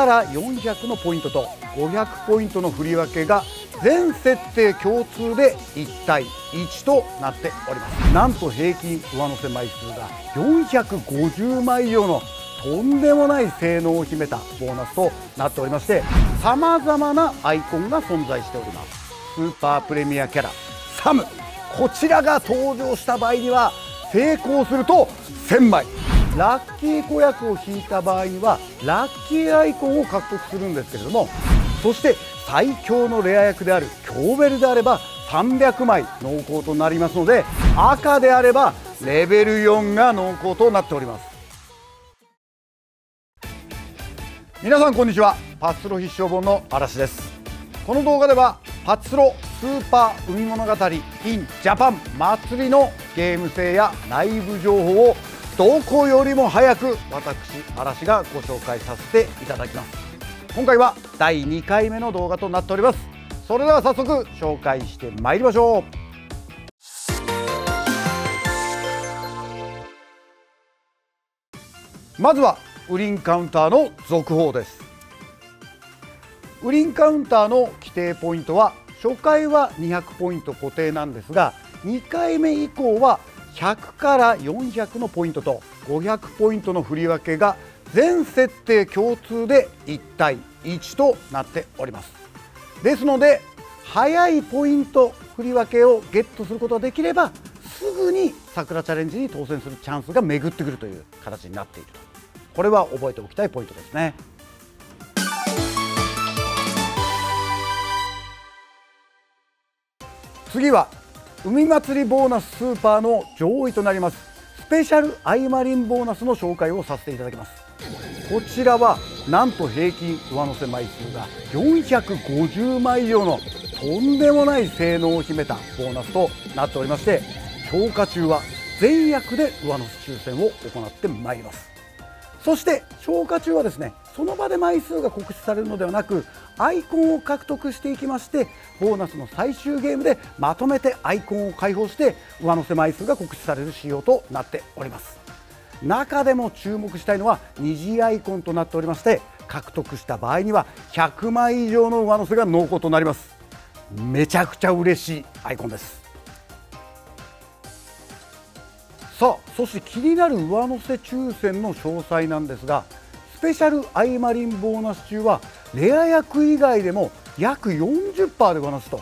から400のポイントと500ポイントの振り分けが全設定共通で1対1となっております。なんと平均上乗せ枚数が450枚以上のとんでもない性能を秘めたボーナスとなっておりましてさまざまなアイコンが存在しております。スーパープレミアキャラサムこちらが登場した場合には成功すると1000枚。ラッキー子役を引いた場合はラッキーアイコンを獲得するんですけれどもそして最強のレア役である強ベルであれば300枚濃厚となりますので赤であればレベル4が濃厚となっております。皆さんこんにちは。パスロ必勝本の嵐です。この動画ではパツロスーパー海物語 in ジャパン祭りのゲーム性や内部情報をどこよりも早く私嵐がご紹介させていただきます。今回は第2回目の動画となっております。それでは早速紹介してまいりましょう。まずはウリンカウンターの続報です。ウリンカウンターの規定ポイントは初回は200ポイント固定なんですが2回目以降は100から400のポイントと500ポイントの振り分けが全設定共通で1対1となっております。ですので早いポイント振り分けをゲットすることができればすぐに桜チャレンジに当選するチャンスが巡ってくるという形になっていると。これは覚えておきたいポイントですね。次は海祭りボーナススーパーの上位となります。スペシャルアイマリンボーナスの紹介をさせていただきます。こちらはなんと平均上乗せ枚数が450枚以上のとんでもない性能を秘めたボーナスとなっておりまして評価中は全役で上乗せ抽選を行ってまいります。そして消化中はですねその場で枚数が告知されるのではなくアイコンを獲得していきましてボーナスの最終ゲームでまとめてアイコンを開放して上乗せ枚数が告知される仕様となっております。中でも注目したいのは二次アイコンとなっておりまして獲得した場合には100枚以上の上乗せが濃厚となります。めちゃくちゃ嬉しいアイコンです。さあそして気になる上乗せ抽選の詳細なんですがペシャルアイマリンボーナス中はレア役以外でも約40%で上乗せと。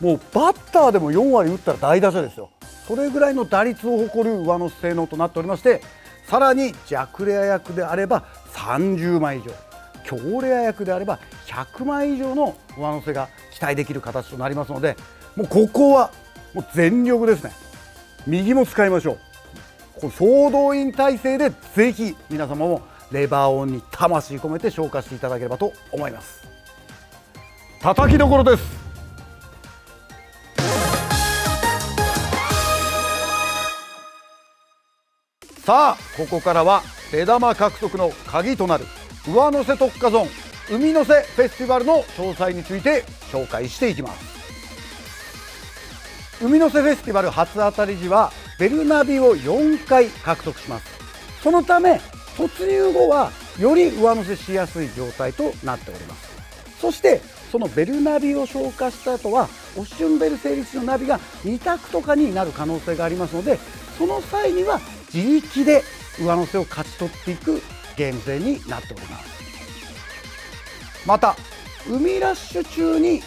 もうバッターでも4割打ったら大打者ですよ。それぐらいの打率を誇る上乗せ性能となっておりましてさらに弱レア役であれば30枚以上。強レア役であれば100枚以上の上乗せが期待できる形となりますのでもうここはもう全力ですね。右も使いましょう。総動員体制でぜひ皆様もレバーオンに魂込めて消化していただければと思います。叩きどころです。さあここからは出玉獲得の鍵となる上乗せ特化ゾーン海乗せフェスティバルの詳細について紹介していきます。海乗せフェスティバル初当たり時はベルナビを4回獲得します。そのため突入後はより上乗せしやすい状態となっております。そしてそのベルナビを消化した後はオッシュンベル成立のナビが2択とかになる可能性がありますのでその際には自力で上乗せを勝ち取っていくゲーム性になっております。また海ラッシュ中に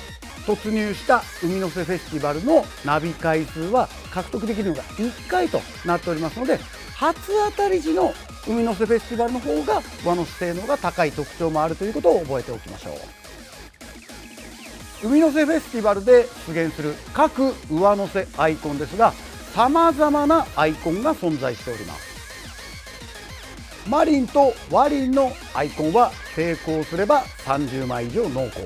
突入した海の瀬フェスティバルのナビ回数は獲得できるのが1回となっておりますので初当たり時の海の瀬フェスティバルの方が和の性能が高い特徴もあるということを覚えておきましょう。海の瀬フェスティバルで出現する各上乗せアイコンですがさまざまなアイコンが存在しております。マリンとワリンのアイコンは成功すれば30枚以上濃厚。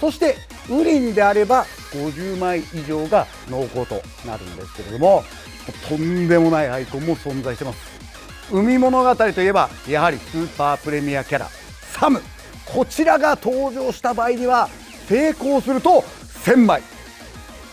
そしてウリンであれば50枚以上が濃厚となるんですけれどもとんでもないアイコンも存在してます。海物語といえばやはりスーパープレミアキャラサム。こちらが登場した場合には成功すると1000枚。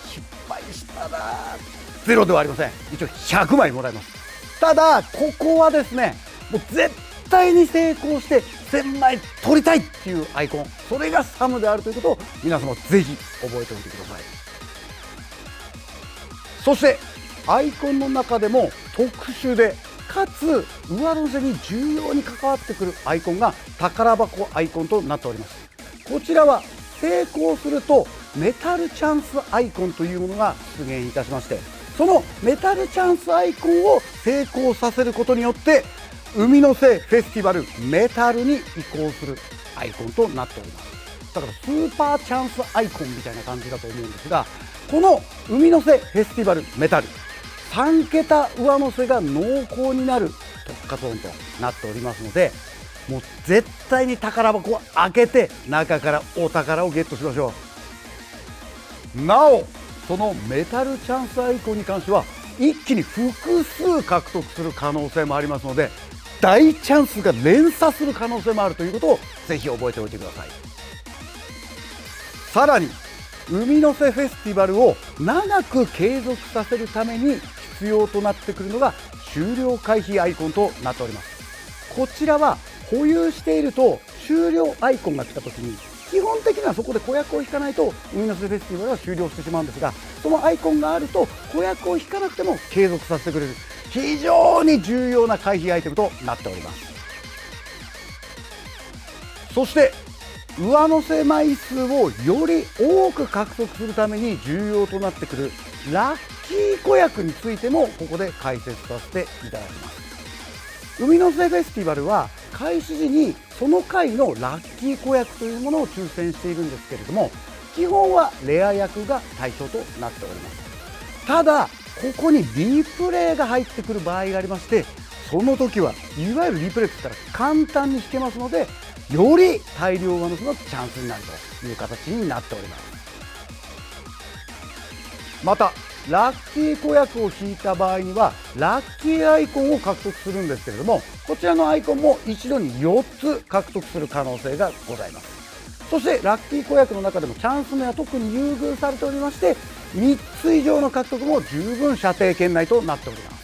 失敗したらゼロではありません。一応100枚もらえます。ただここはですねもう絶対に成功して1000枚取りたいっていうアイコン。それがサムであるということを皆様ぜひ覚えておいてください。そしてアイコンの中でも特殊でかつ上乗せに重要に関わってくるアイコンが宝箱アイコンとなっております。こちらは成功するとメタルチャンスアイコンというものが出現いたしましてそのメタルチャンスアイコンを成功させることによって海のせいフェスティバルメタルに移行するアイコンとなっております。だからスーパーチャンスアイコンみたいな感じだと思うんですがこの海のせフェスティバルメタル3桁上乗せが濃厚になる特化ゾーンとなっておりますのでもう絶対に宝箱を開けて中からお宝をゲットしましょう。なおそのメタルチャンスアイコンに関しては一気に複数獲得する可能性もありますので大チャンスが連鎖する可能性もあるということをぜひ覚えておいてください。さらに海の瀬フェスティバルを長く継続させるために必要となってくるのが終了回避アイコンとなっております。こちらは保有していると終了アイコンが来た時に基本的にはそこで子役を引かないと海の瀬フェスティバルは終了してしまうんですがそのアイコンがあると子役を引かなくても継続させてくれる。非常に重要な回避アイテムとなっております。そして上乗せ枚数をより多く獲得するために重要となってくるラッキー子役についてもここで解説させていただきます。海の瀬フェスティバルは開始時にその回のラッキー子役というものを抽選しているんですけれども基本はレア役が対象となっております。ただここにリプレイが入ってくる場合がありましてその時はいわゆるリプレイって言ったら簡単に引けますのでより大量上乗せのチャンスになるという形になっております。またラッキー子役を引いた場合にはラッキーアイコンを獲得するんですけれどもこちらのアイコンも一度に4つ獲得する可能性がございます。そしてラッキー子役の中でもチャンス目は特に優遇されておりまして3つ以上の獲得も十分射程圏内となっております。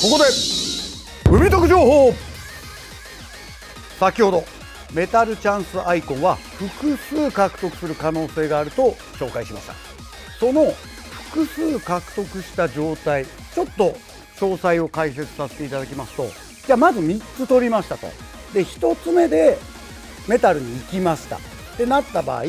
ここで海徳情報。先ほどメタルチャンスアイコンは複数獲得する可能性があると紹介しました。その複数獲得した状態ちょっと詳細を解説させていただきますとじゃあまず3つ取りましたと。で1つ目でメタルに行きました。ってなった場合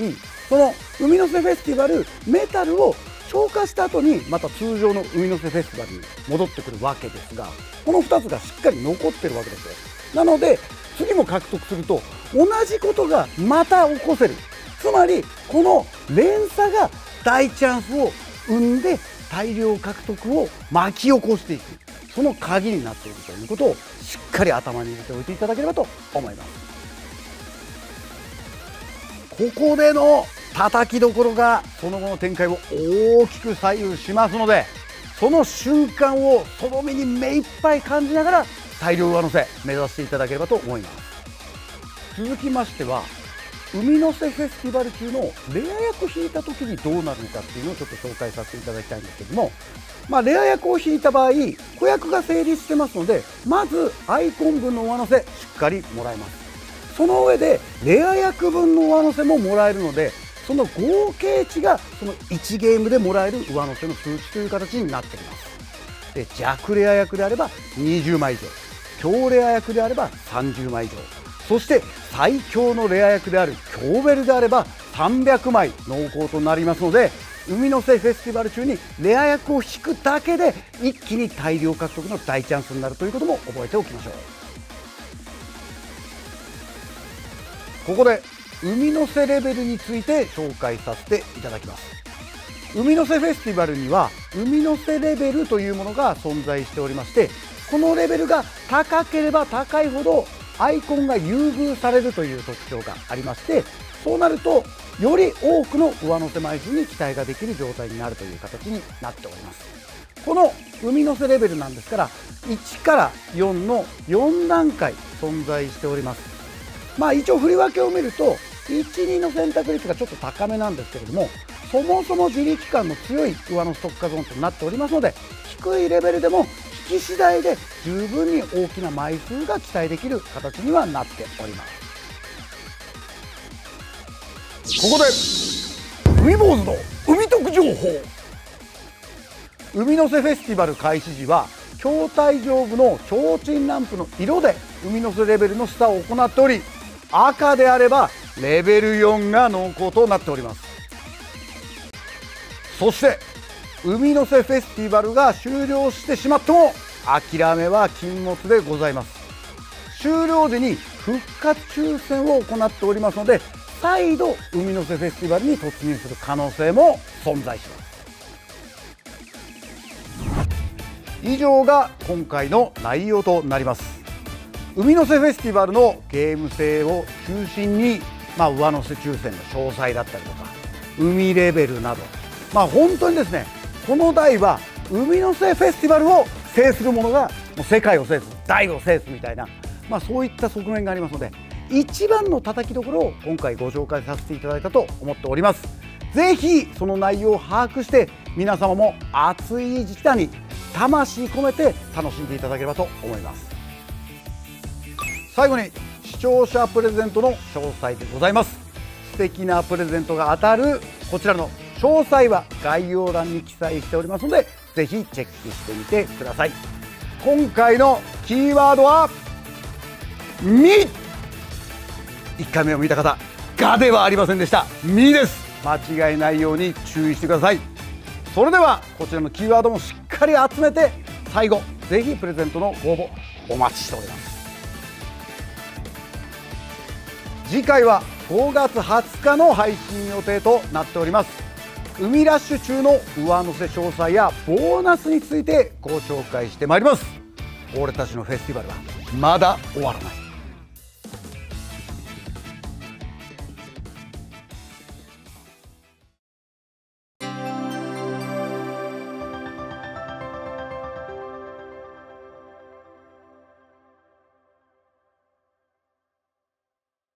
その海の瀬フェスティバルメタルを消化した後にまた通常の海の瀬フェスティバルに戻ってくるわけですがこの2つがしっかり残ってるわけですよ。なので次も獲得すると同じことがまた起こせる。つまりこの連鎖が大チャンスを生んで大量獲得を巻き起こしていく。その鍵になっているということをしっかり頭に入れておいていただければと思います。ここでの叩きどころがその後の展開を大きく左右しますのでその瞬間をその身に目いっぱい感じながら大量上乗せ目指していただければと思います。続きましては海の瀬フェスティバル中のレア役引いた時にどうなるのかっていうのをちょっと紹介させていただきたいんですけども、まあ、レア役を引いた場合子役が成立してますのでまずアイコン分の上乗せしっかりもらえます。その上でレア役分の上乗せももらえるのでその合計値がその1ゲームでもらえる上乗せの数値という形になっています。で弱レア役であれば20枚以上強レア役であれば30枚以上。そして最強のレア役である強ベルであれば300枚濃厚となりますので海の瀬フェスティバル中にレア役を引くだけで一気に大量獲得の大チャンスになるということも覚えておきましょう。ここで海の瀬レベルについて紹介させていただきます。海の瀬フェスティバルには海の瀬レベルというものが存在しておりましてこのレベルが高ければ高いほどアイコンが優遇されるという特徴がありましてそうなるとより多くの上乗せ枚数に期待ができる状態になるという形になっております。この海のせレベルなんですから1から4の4段階存在しております。まあ一応振り分けを見ると12の選択率がちょっと高めなんですけれどもそもそも自力感の強い上のストッカーゾーンとなっておりますので低いレベルでもき次第で十分に大きな枚数が期待できる形にはなっております。ここで海坊主の海特情報海の瀬フェスティバル開始時は筐体上部の提灯ランプの色で海の瀬レベルのスターを行っており赤であればレベル4が濃厚となっております。そして海の瀬フェスティバルが終了してしまっても諦めは禁物でございます。終了時に復活抽選を行っておりますので再度海の瀬フェスティバルに突入する可能性も存在します。以上が今回の内容となります。海の瀬フェスティバルのゲーム性を中心に、まあ、上乗せ抽選の詳細だったりとか海レベルなど、まあ、本当にですねこの台は海の瀬フェスティバルを制するものがもう世界を制す台を制すみたいな、まあ、そういった側面がありますので一番の叩きどころを今回ご紹介させていただいたと思っております。ぜひその内容を把握して皆様も熱い時期に魂込めて楽しんでいただければと思います。最後に視聴者プレゼントの詳細でございます。素敵なプレゼントが当たるこちらの詳細は概要欄に記載しておりますのでぜひチェックしてみてください。今回のキーワードは「み」1回目を見た方「が」ではありませんでした「み」です。間違いないように注意してください。それではこちらのキーワードもしっかり集めて最後ぜひプレゼントのご応募お待ちしております。次回は5月20日の配信予定となっております。海ラッシュ中の上乗せ詳細やボーナスについてご紹介してまいります。俺たちのフェスティバルはまだ終わらない。